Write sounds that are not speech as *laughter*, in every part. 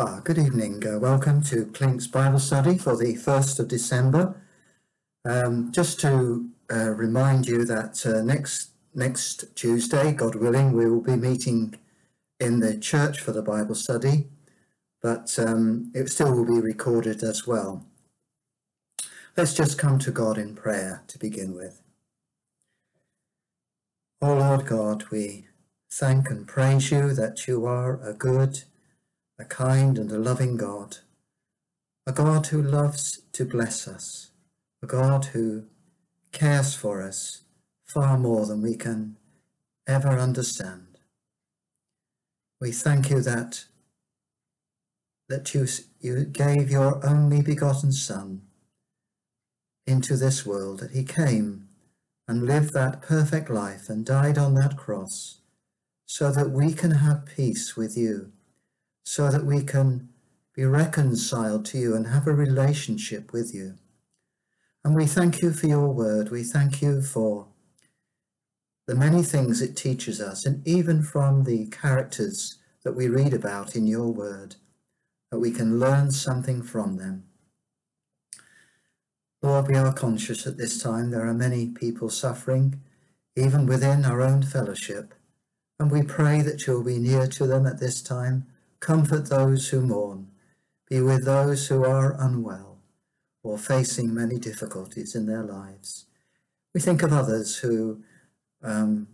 Ah, good evening. Uh, welcome to Clink's Bible study for the 1st of December. Um, just to uh, remind you that uh, next next Tuesday, God willing, we will be meeting in the church for the Bible study, but um, it still will be recorded as well. Let's just come to God in prayer to begin with. O oh Lord God, we thank and praise you that you are a good a kind and a loving God, a God who loves to bless us, a God who cares for us far more than we can ever understand. We thank you that that you, you gave your only begotten Son into this world, that he came and lived that perfect life and died on that cross so that we can have peace with you so that we can be reconciled to you and have a relationship with you. And we thank you for your word. We thank you for the many things it teaches us, and even from the characters that we read about in your word, that we can learn something from them. Lord, we are conscious at this time there are many people suffering, even within our own fellowship, and we pray that you'll be near to them at this time Comfort those who mourn. Be with those who are unwell or facing many difficulties in their lives. We think of others who um,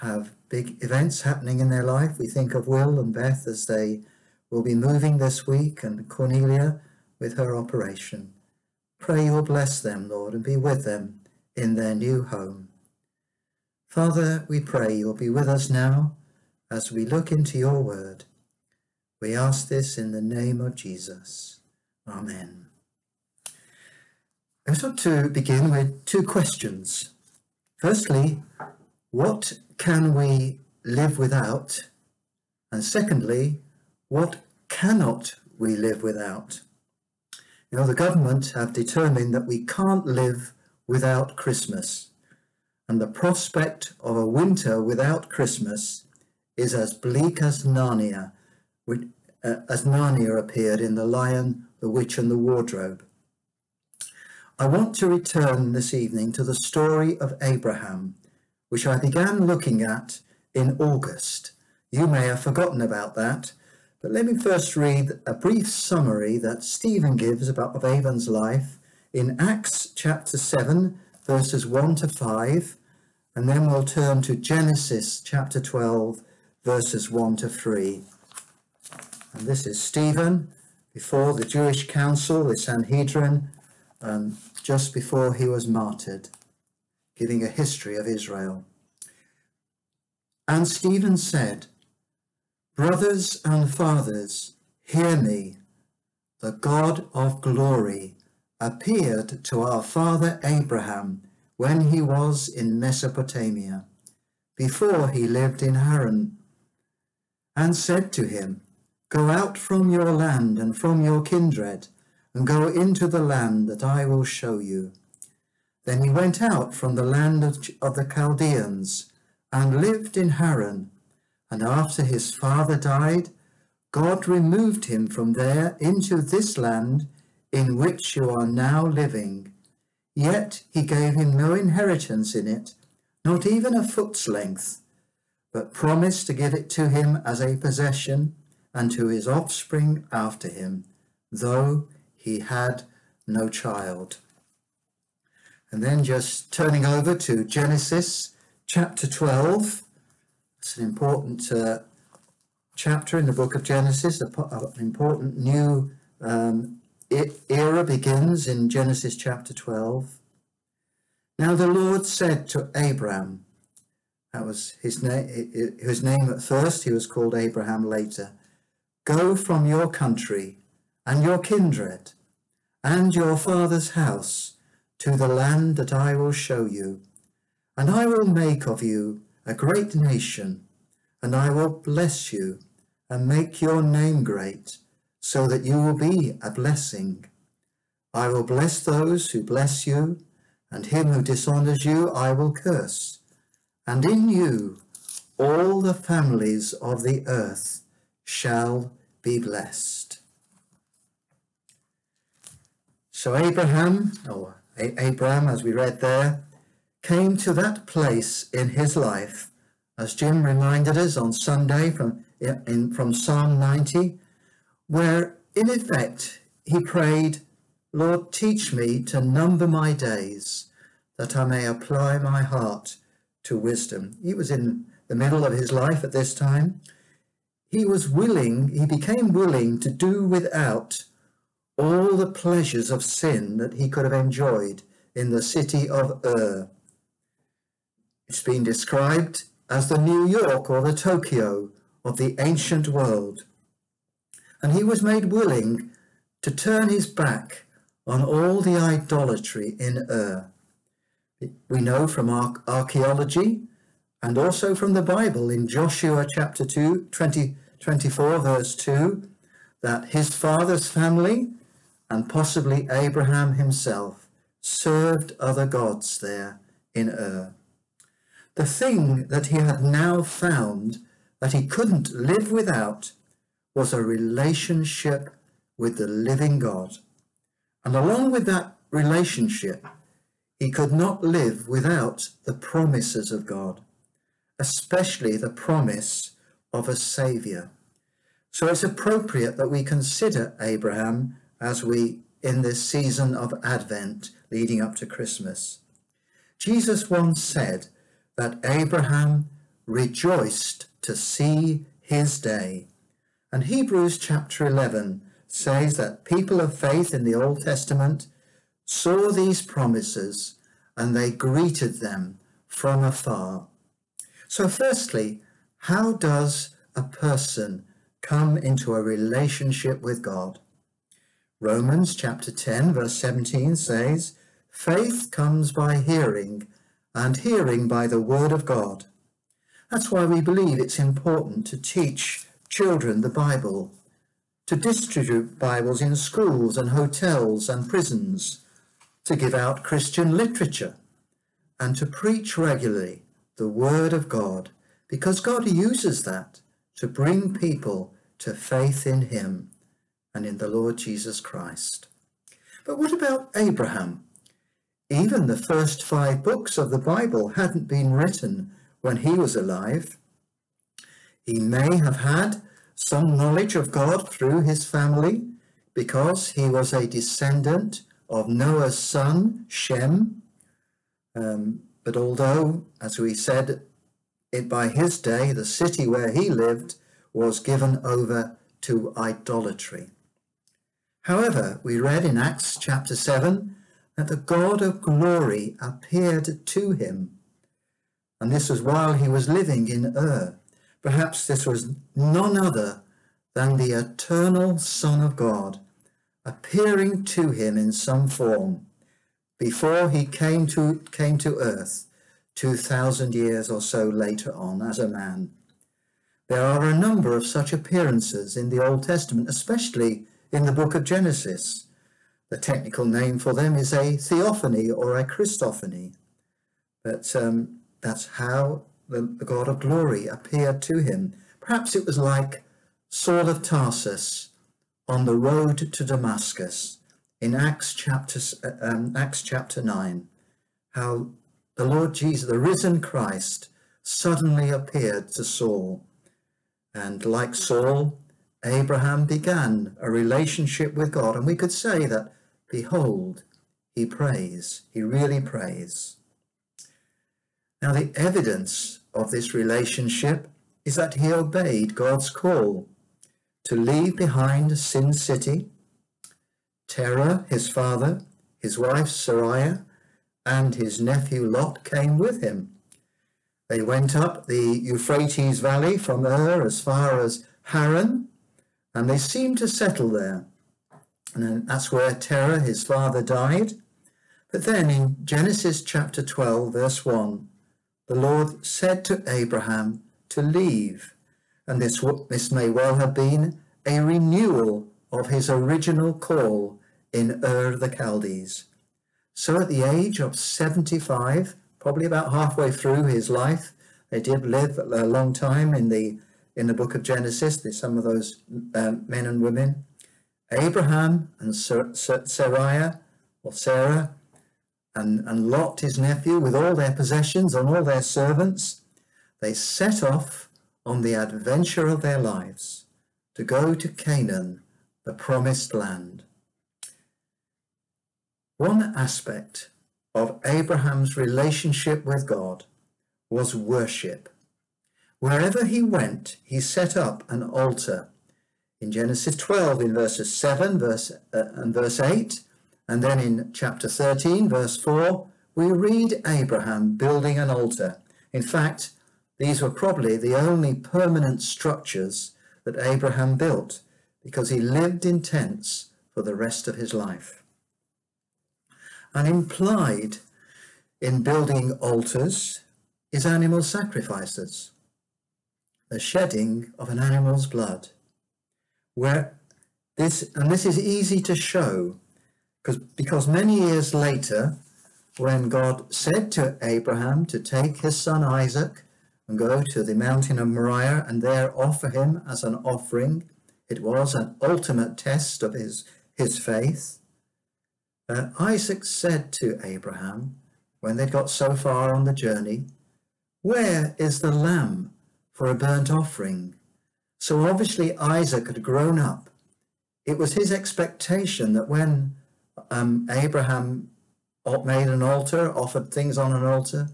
have big events happening in their life. We think of Will and Beth as they will be moving this week and Cornelia with her operation. Pray you'll bless them, Lord, and be with them in their new home. Father, we pray you'll be with us now as we look into your word. We ask this in the name of Jesus. Amen. I want to begin with two questions. Firstly, what can we live without? And secondly, what cannot we live without? You know, the government have determined that we can't live without Christmas. And the prospect of a winter without Christmas is as bleak as Narnia, uh, as Narnia appeared in The Lion, the Witch and the Wardrobe. I want to return this evening to the story of Abraham, which I began looking at in August. You may have forgotten about that, but let me first read a brief summary that Stephen gives about of Abram's life in Acts chapter 7, verses 1 to 5, and then we'll turn to Genesis chapter 12, verses 1 to 3. And this is Stephen before the Jewish council, the Sanhedrin, um, just before he was martyred, giving a history of Israel. And Stephen said, Brothers and fathers, hear me. The God of glory appeared to our father Abraham when he was in Mesopotamia, before he lived in Haran, and said to him, Go out from your land and from your kindred, and go into the land that I will show you. Then he went out from the land of, the Chaldeans, and lived in Haran. And after his father died, God removed him from there into this land in which you are now living. Yet he gave him no inheritance in it, not even a foot's length, but promised to give it to him as a possession and to his offspring after him, though he had no child. And then just turning over to Genesis chapter 12. It's an important uh, chapter in the book of Genesis, an important new um, era begins in Genesis chapter 12. Now the Lord said to Abram, that was his name, his name at first, he was called Abraham later. Go from your country and your kindred and your father's house to the land that I will show you, and I will make of you a great nation, and I will bless you and make your name great, so that you will be a blessing. I will bless those who bless you, and him who dishonors you I will curse. And in you all the families of the earth shall be blessed. So Abraham, or Abraham, as we read there, came to that place in his life, as Jim reminded us on Sunday from, in, from Psalm 90, where in effect he prayed, Lord, teach me to number my days, that I may apply my heart to wisdom. He was in the middle of his life at this time. He was willing, he became willing to do without all the pleasures of sin that he could have enjoyed in the city of Ur. It's been described as the New York or the Tokyo of the ancient world. And he was made willing to turn his back on all the idolatry in Ur. We know from our archaeology and also from the Bible in Joshua chapter 2, 20, 24, verse 2, that his father's family and possibly Abraham himself served other gods there in Ur. The thing that he had now found that he couldn't live without was a relationship with the living God. And along with that relationship, he could not live without the promises of God, especially the promise of a Saviour. So it's appropriate that we consider Abraham as we, in this season of Advent leading up to Christmas. Jesus once said that Abraham rejoiced to see his day. And Hebrews chapter 11 says that people of faith in the Old Testament saw these promises and they greeted them from afar. So, firstly, how does a person come into a relationship with God? Romans chapter 10, verse 17 says, Faith comes by hearing, and hearing by the word of God. That's why we believe it's important to teach children the Bible, to distribute Bibles in schools and hotels and prisons, to give out Christian literature, and to preach regularly the Word of God, because God uses that to bring people to faith in Him and in the Lord Jesus Christ. But what about Abraham? Even the first five books of the Bible hadn't been written when he was alive. He may have had some knowledge of God through his family because he was a descendant of Noah's son, Shem. Um, but although, as we said, it by his day, the city where he lived was given over to idolatry. However, we read in Acts chapter 7 that the God of glory appeared to him. And this was while he was living in Ur. Perhaps this was none other than the eternal Son of God appearing to him in some form before he came to, came to earth 2,000 years or so later on as a man. There are a number of such appearances in the Old Testament, especially in the book of Genesis. The technical name for them is a theophany or a Christophany. But um, that's how the, the God of glory appeared to him. Perhaps it was like Saul of Tarsus on the road to Damascus in Acts chapter, um, Acts chapter 9, how the Lord Jesus, the risen Christ, suddenly appeared to Saul. And like Saul, Abraham began a relationship with God. And we could say that, behold, he prays, he really prays. Now, the evidence of this relationship is that he obeyed God's call to leave behind Sin City. Terah, his father, his wife Sarai, and his nephew Lot came with him. They went up the Euphrates Valley from Ur as far as Haran, and they seemed to settle there. And that's where Terah, his father, died. But then in Genesis chapter 12, verse 1, the Lord said to Abraham to leave. And this, this may well have been a renewal of his original call in Ur the Chaldees. So at the age of 75, probably about halfway through his life, they did live a long time in the in the book of Genesis, there's some of those um, men and women. Abraham and Sarai, or Sarah, and, and Lot, his nephew, with all their possessions and all their servants, they set off on the adventure of their lives to go to Canaan, the promised land. One aspect of Abraham's relationship with God was worship. Wherever he went, he set up an altar. In Genesis 12, in verses 7 verse, uh, and verse 8, and then in chapter 13, verse 4, we read Abraham building an altar. In fact, these were probably the only permanent structures that Abraham built because he lived in tents for the rest of his life. And implied in building altars is animal sacrifices the shedding of an animal's blood. Where this, and this is easy to show because, because many years later, when God said to Abraham to take his son Isaac and go to the mountain of Moriah and there offer him as an offering, it was an ultimate test of his, his faith. Uh, Isaac said to Abraham, when they'd got so far on the journey, Where is the lamb for a burnt offering. So obviously Isaac had grown up. It was his expectation that when um, Abraham made an altar, offered things on an altar,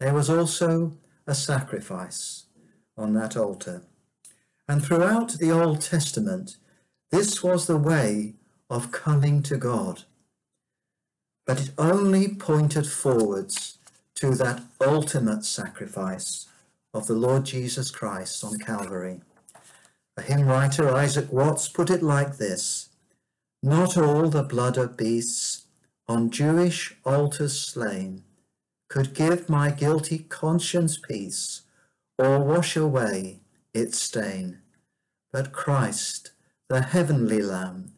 there was also a sacrifice on that altar. And throughout the Old Testament, this was the way of coming to God. But it only pointed forwards to that ultimate sacrifice of the Lord Jesus Christ on Calvary. A hymn writer, Isaac Watts, put it like this Not all the blood of beasts on Jewish altars slain could give my guilty conscience peace or wash away its stain. But Christ, the heavenly Lamb,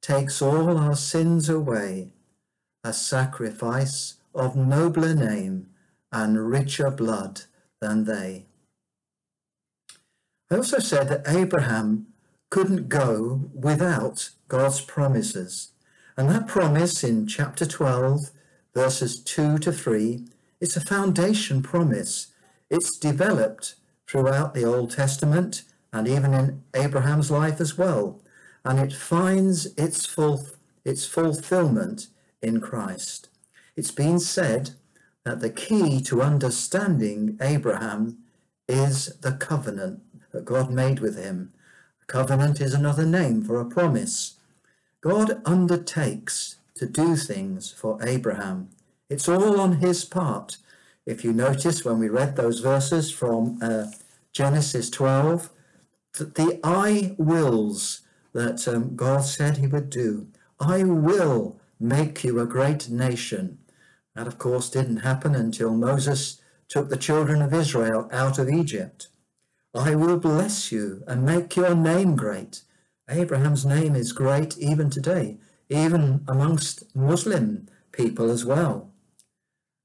takes all our sins away, a sacrifice of nobler name and richer blood than they. I also said that Abraham couldn't go without God's promises. And that promise in chapter 12, verses 2 to 3, it's a foundation promise. It's developed throughout the Old Testament and even in Abraham's life as well. And it finds its, full, its fulfillment in Christ. It's been said that the key to understanding Abraham is the covenant that God made with him. A covenant is another name for a promise. God undertakes to do things for Abraham. It's all on his part. If you notice when we read those verses from uh, Genesis 12, that the I wills that um, God said he would do. I will make you a great nation. That, of course, didn't happen until Moses took the children of Israel out of Egypt. I will bless you and make your name great. Abraham's name is great even today, even amongst Muslim people as well.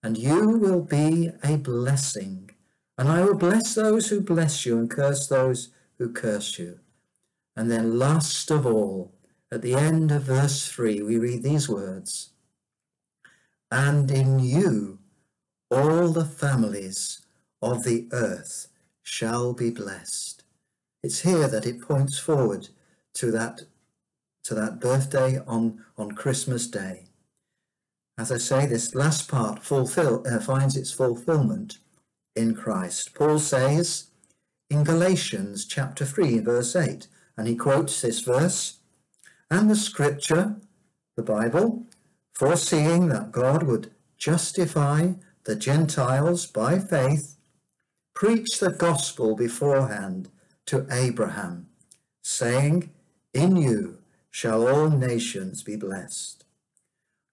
And you will be a blessing. And I will bless those who bless you and curse those who curse you. And then last of all, at the end of verse 3, we read these words and in you all the families of the earth shall be blessed. It's here that it points forward to that to that birthday on, on Christmas Day. As I say, this last part fulfill, uh, finds its fulfillment in Christ. Paul says in Galatians chapter 3, verse 8, and he quotes this verse, and the scripture, the Bible, foreseeing that God would justify the Gentiles by faith, preached the gospel beforehand to Abraham, saying, In you shall all nations be blessed.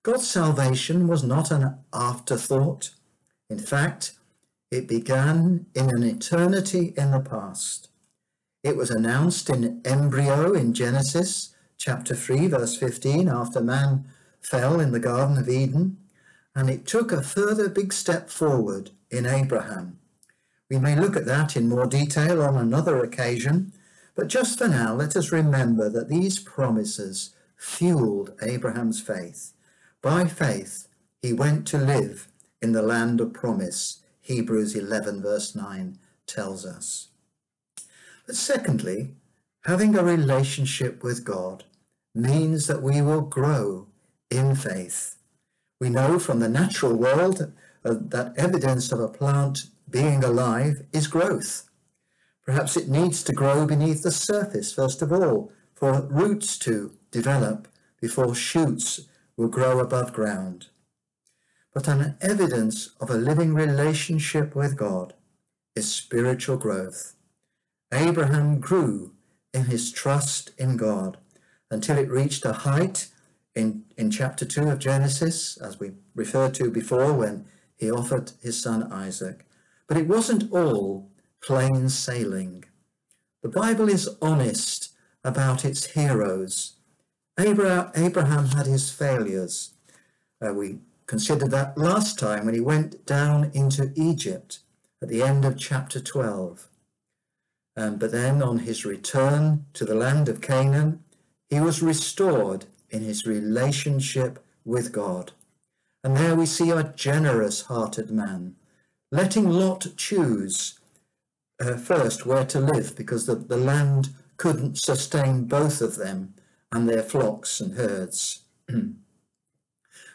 God's salvation was not an afterthought. In fact, it began in an eternity in the past. It was announced in embryo in Genesis chapter 3, verse 15, after man fell in the Garden of Eden, and it took a further big step forward in Abraham, We may look at that in more detail on another occasion, but just for now, let us remember that these promises fueled Abraham's faith. By faith, he went to live in the land of promise, Hebrews 11, verse 9 tells us. But secondly, having a relationship with God means that we will grow in faith. We know from the natural world uh, that evidence of a plant being alive is growth. Perhaps it needs to grow beneath the surface, first of all, for roots to develop before shoots will grow above ground. But an evidence of a living relationship with God is spiritual growth. Abraham grew in his trust in God until it reached a height in, in chapter 2 of Genesis, as we referred to before, when he offered his son Isaac. But it wasn't all plain sailing. The Bible is honest about its heroes. Abraham had his failures. Uh, we considered that last time when he went down into Egypt at the end of chapter 12. Um, but then on his return to the land of Canaan, he was restored in his relationship with God. And there we see a generous hearted man, letting Lot choose uh, first where to live because the, the land couldn't sustain both of them and their flocks and herds. *clears throat* and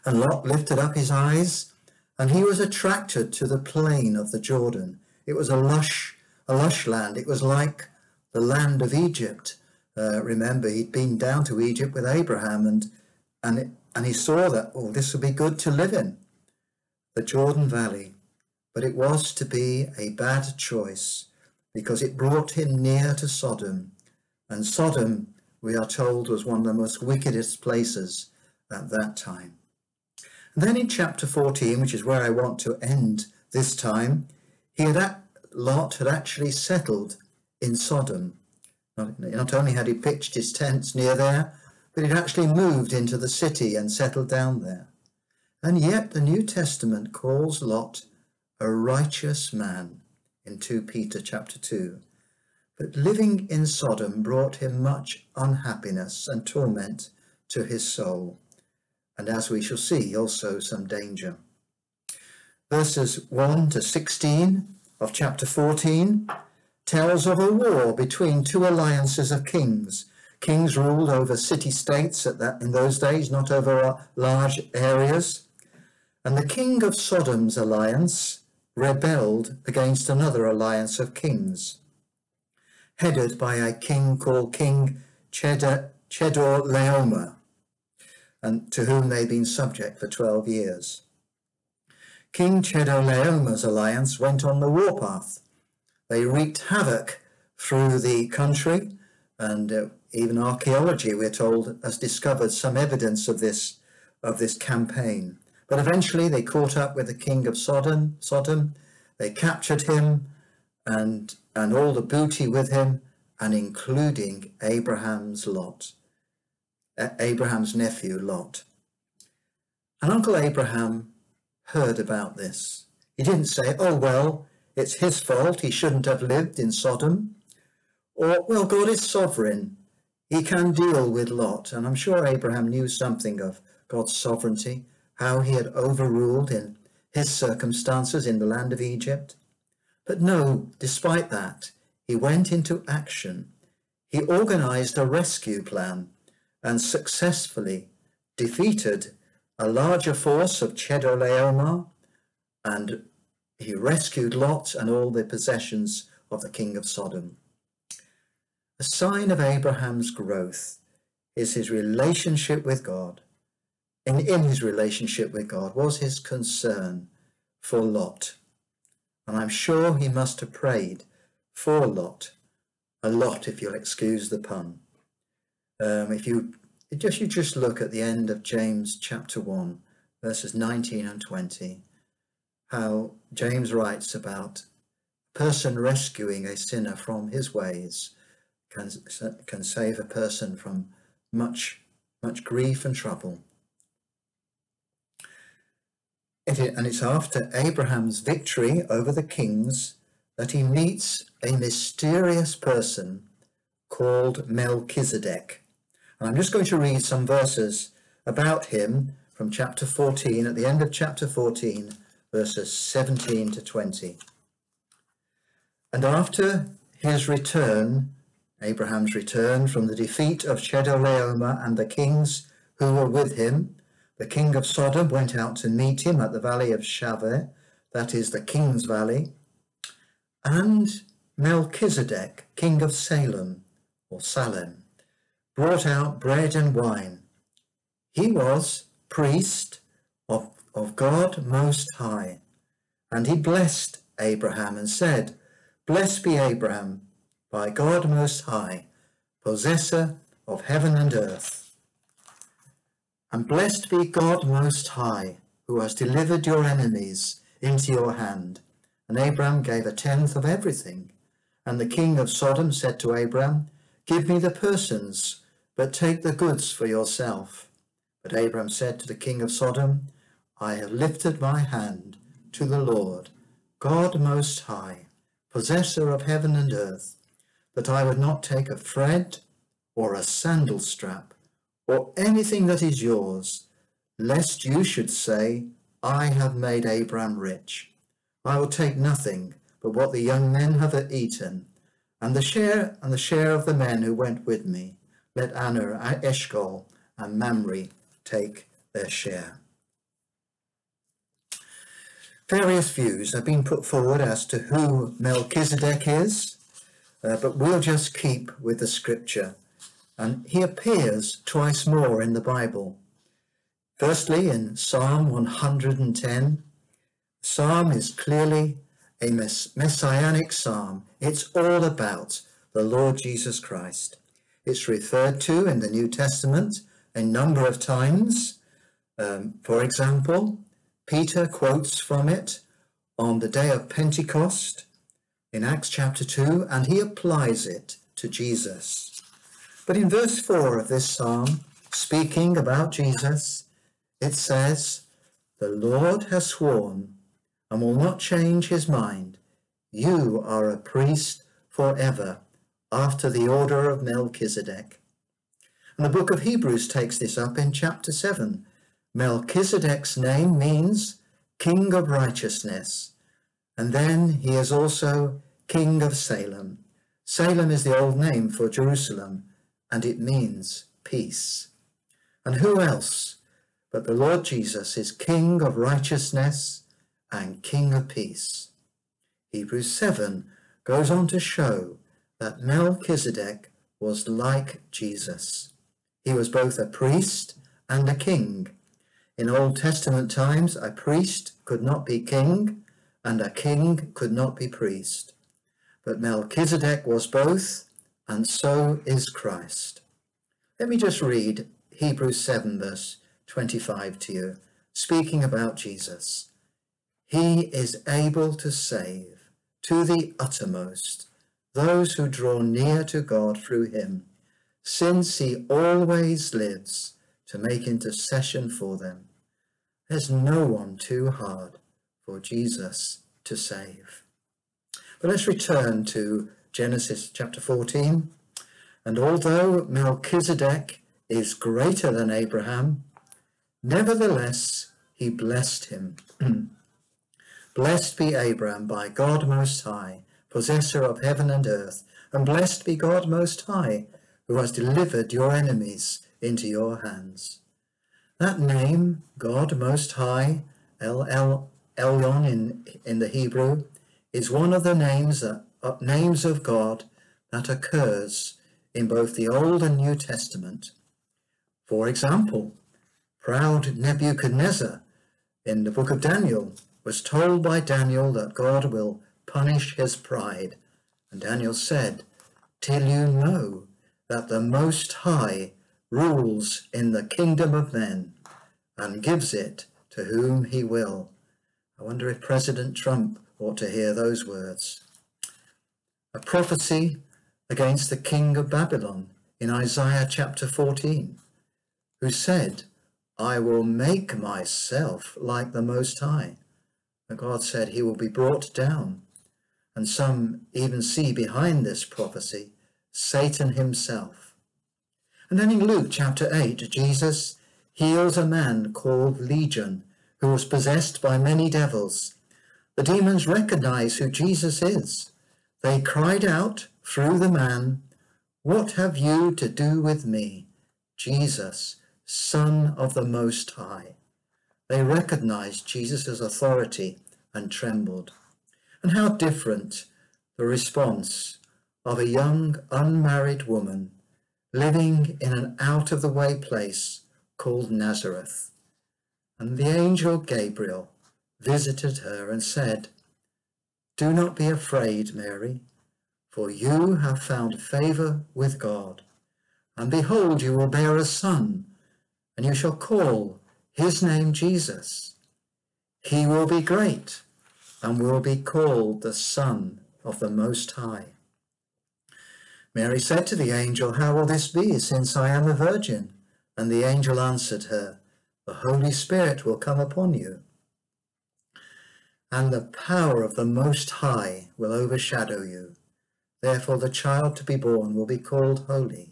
Lot lifted up his eyes and he was attracted to the plain of the Jordan. It was a lush, a lush land. It was like the land of Egypt. Uh, remember, he'd been down to Egypt with Abraham and and it, and he saw that, oh, this would be good to live in, the Jordan Valley. But it was to be a bad choice because it brought him near to Sodom. And Sodom, we are told, was one of the most wickedest places at that time. And then in chapter 14, which is where I want to end this time, he had, Lot had actually settled in Sodom. Not, only had he pitched his tents near there, but he'd actually moved into the city and settled down there. And yet the New Testament calls Lot a righteous man in 2 Peter chapter 2. But living in Sodom brought him much unhappiness and torment to his soul, and as we shall see, also some danger. Verses 1 to 16 of chapter 14 tells of a war between two alliances of kings Kings ruled over city-states at that, in those days, not over uh, large areas. And the king of Sodom's alliance rebelled against another alliance of kings, headed by a king called King Chedor, and to whom they'd been subject for 12 years. King Chedorlaomer's alliance went on the warpath. They wreaked havoc through the country and uh, even archaeology, we're told, has discovered some evidence of this, of this campaign. But eventually they caught up with the king of Sodom, Sodom. They captured him and, and all the booty with him, and including Abraham's Lot, Abraham's nephew Lot. And Uncle Abraham heard about this. He didn't say, oh, well, it's his fault. He shouldn't have lived in Sodom. Or, well, God is sovereign. He can deal with Lot, and I'm sure Abraham knew something of God's sovereignty, how he had overruled in his circumstances in the land of Egypt. But no, despite that, he went into action. He organized a rescue plan and successfully defeated a larger force of Chedorlaomer and he rescued Lot and all the possessions of the king of Sodom. A sign of Abraham's growth is his relationship with God. And in his relationship with God was his concern for Lot. And I'm sure he must have prayed for Lot a lot, if you'll excuse the pun. Um, if you just you just look at the end of James chapter 1, verses 19 and 20, how James writes about a person rescuing a sinner from his ways can, can save a person from much, much grief and trouble. It, and it's after Abraham's victory over the kings that he meets a mysterious person called Melchizedek. And I'm just going to read some verses about him from chapter 14, at the end of chapter 14, verses 17 to 20. And after his return, Abraham's return from the defeat of Chedorlaomer and the kings who were with him, the king of Sodom went out to meet him at the valley of Shaveh, that is the king's valley, and Melchizedek, king of Salem, or Salem, brought out bread and wine. He was priest of, of God Most High, and he blessed Abraham and said, Blessed be Abraham by God Most High, possessor of heaven and earth. And blessed be God Most High, who has delivered your enemies into your hand. And Abraham gave a tenth of everything. And the king of Sodom said to Abraham, Give me the persons, but take the goods for yourself. But Abram said to the king of Sodom, I have lifted my hand to the Lord, God Most High, possessor of heaven and earth, that I would not take a thread or a sandal strap or anything that is yours, lest you should say, I have made Abram rich. I will take nothing but what the young men have eaten, and the share and the share of the men who went with me. Let Aner, Eshcol, and Mamre take their share. Various views have been put forward as to who Melchizedek is, uh, but we'll just keep with the scripture. And he appears twice more in the Bible. Firstly, in Psalm 110, Psalm is clearly a mess- messianic psalm. It's all about the Lord Jesus Christ. It's referred to in the New Testament a number of times. Um, for example, Peter quotes from it on the day of Pentecost in Acts chapter 2, and he applies it to Jesus. But in verse 4 of this psalm, speaking about Jesus, it says, The Lord has sworn and will not change his mind. You are a priest forever, after the order of Melchizedek. And the book of Hebrews takes this up in chapter 7. Melchizedek's name means King of Righteousness. And then he is also King of Salem. Salem is the old name for Jerusalem, and it means peace. And who else but the Lord Jesus is King of righteousness and King of peace? Hebrews 7 goes on to show that Melchizedek was like Jesus. He was both a priest and a king. In Old Testament times, a priest could not be king, and a king could not be priest. But Melchizedek was both, and so is Christ. Let me just read Hebrews 7, verse 25 to you, speaking about Jesus. He is able to save to the uttermost those who draw near to God through him, since he always lives to make intercession for them. There's no one too hard for Jesus to save. But let's return to Genesis chapter 14. And although Melchizedek is greater than Abraham, Nevertheless, he blessed him. *clears throat* blessed be Abraham by God Most High, possessor of heaven and earth, and blessed be God Most High, who has delivered your enemies into your hands. That name, God Most High, El El Elyon in, in the Hebrew, is one of the names that, uh, names of God that occurs in both the Old and New Testament. For example, Proud Nebuchadnezzar in the book of Daniel was told by Daniel that God will punish his pride. And Daniel said, Till you know that the Most High rules in the kingdom of men and gives it to whom he will. I wonder if President Trump ought to hear those words. A prophecy against the king of Babylon in Isaiah chapter 14, who said, I will make myself like the Most High. And God said he will be brought down. And some even see behind this prophecy Satan himself. And then in Luke chapter 8, Jesus heals a man called Legion who was possessed by many devils. The demons recognize who Jesus is. They cried out through the man, What have you to do with me, Jesus, Son of the Most High? They recognized Jesus' authority and trembled. And how different the response of a young unmarried woman living in an out of the way place called Nazareth. And the angel Gabriel visited her and said, Do not be afraid, Mary, for you have found favor with God. And behold, you will bear a son, and you shall call his name Jesus. He will be great and will be called the Son of the Most High. Mary said to the angel, How will this be, since I am a virgin? And the angel answered her, The Holy Spirit will come upon you, and the power of the Most High will overshadow you. Therefore the child to be born will be called Holy,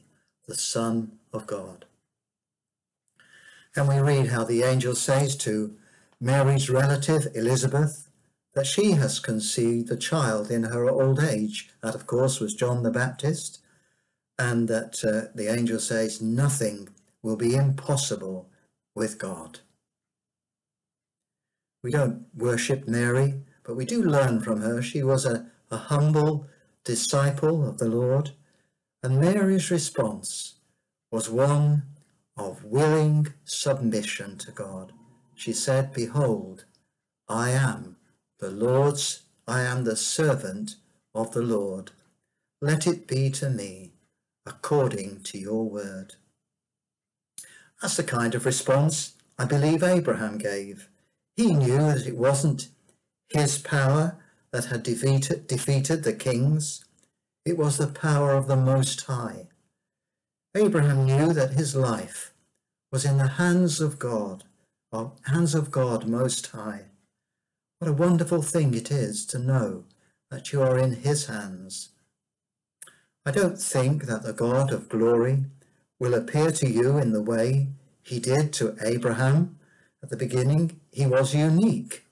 the Son of God. And we read how the angel says to Mary's relative Elizabeth that she has conceived a child in her old age. That, of course, was John the Baptist. And that uh, the angel says, nothing will be impossible with God. We don't worship Mary, but we do learn from her. She was a, a humble disciple of the Lord. And Mary's response was one of willing submission to God. She said, Behold, I am the Lord's, I am the servant of the Lord. Let it be to me according to your word. That's the kind of response I believe Abraham gave. He knew that it wasn't his power that had defeated, defeated the kings. It was the power of the Most High. Abraham knew that his life was in the hands of God, or hands of God Most High. What a wonderful thing it is to know that you are in his hands. I don't think that the God of glory will appear to you in the way he did to Abraham. At the beginning, he was unique.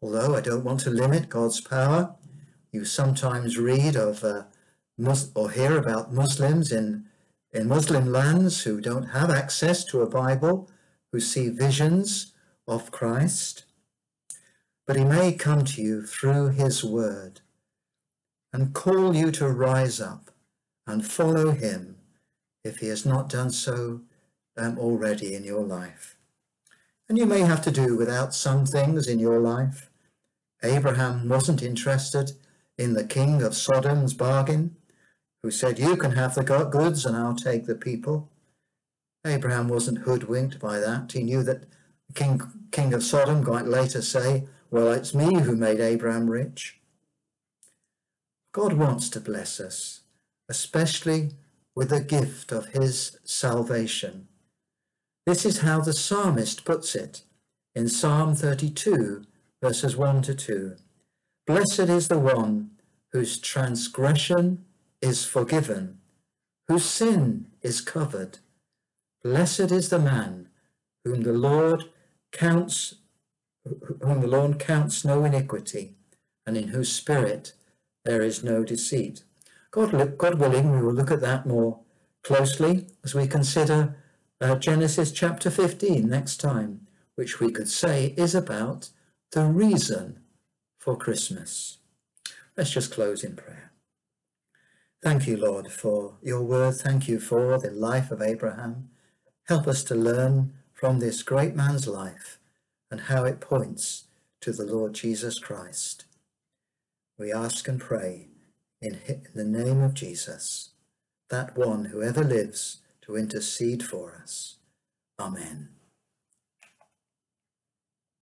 Although I don't want to limit God's power, you sometimes read of uh, or hear about Muslims in, in Muslim lands who don't have access to a Bible, who see visions of Christ. But he may come to you through his word and call you to rise up and follow him if he has not done so um, already in your life. And you may have to do without some things in your life. Abraham wasn't interested in the king of Sodom's bargain, who said, You can have the goods and I'll take the people. Abraham wasn't hoodwinked by that. He knew that the king, king of Sodom might later say, Well, it's me who made Abraham rich. God wants to bless us, especially with the gift of his salvation. This is how the psalmist puts it in Psalm 32, verses 1 to 2. Blessed is the one whose transgression is forgiven, whose sin is covered. Blessed is the man whom the Lord counts whom the Lord counts no iniquity, and in whose spirit there is no deceit. God, God willing, we will look at that more closely as we consider uh, Genesis chapter 15 next time, which we could say is about the reason for Christmas. Let's just close in prayer. Thank you, Lord, for your word. Thank you for the life of Abraham. Help us to learn from this great man's life and how it points to the Lord Jesus Christ. We ask and pray in the name of Jesus, that one who ever lives to intercede for us. Amen.